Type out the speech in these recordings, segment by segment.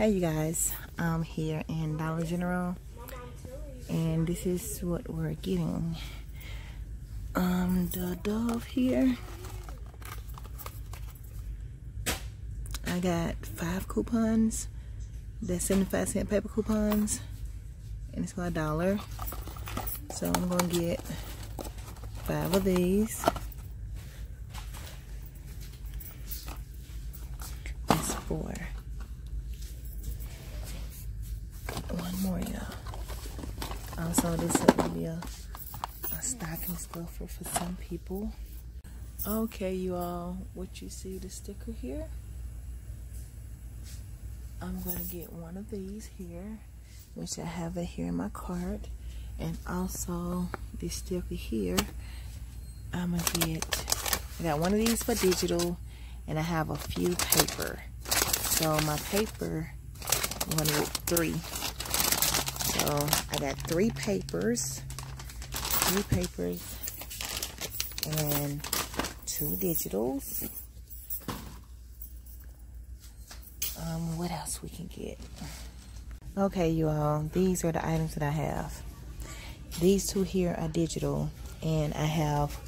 Hey you guys, I'm here in Dollar General and this is what we're getting. Um, the Dove here. I got five coupons. That's 75 cent paper coupons and it's for a dollar. So I'm gonna get five of these. That's four. Also, this will be a, a stocking stuffer for some people. Okay, you all, what you see the sticker here? I'm gonna get one of these here, which I have it here in my cart. And also this sticker here, I'm gonna get, I got one of these for digital and I have a few paper. So my paper, I'm gonna get three. So I got three papers, three papers, and two digitals. Um, what else we can get? Okay, you all, these are the items that I have. These two here are digital, and I have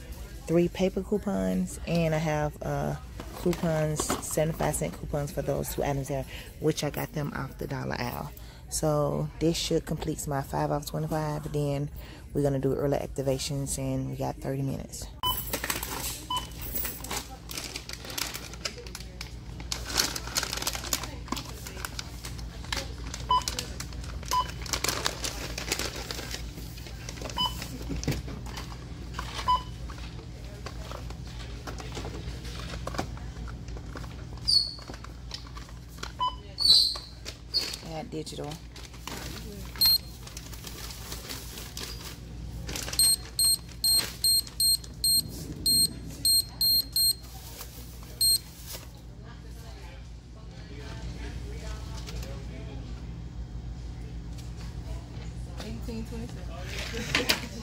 three paper coupons, and I have uh, coupons, 75 cent coupons for those two items there, which I got them off the dollar aisle. So this should complete my 5 out of 25, then we're going to do early activations, and we got 30 minutes. Add digital. Eighteen twenty-seven.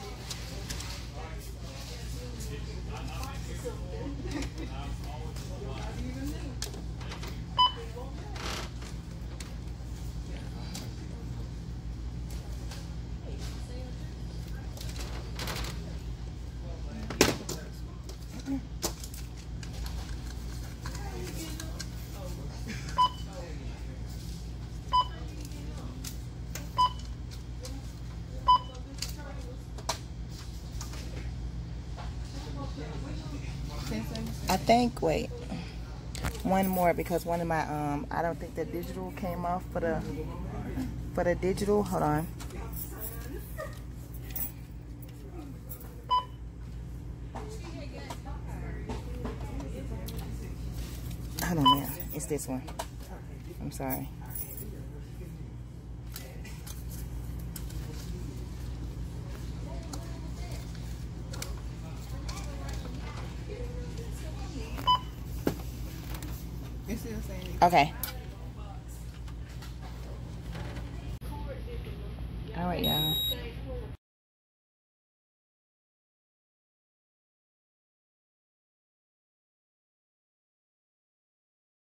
I think, wait, one more because one of my, um, I don't think the digital came off for the, for the digital. Hold on. Hold on, man. It's this one. I'm sorry. Okay. All right, y'all.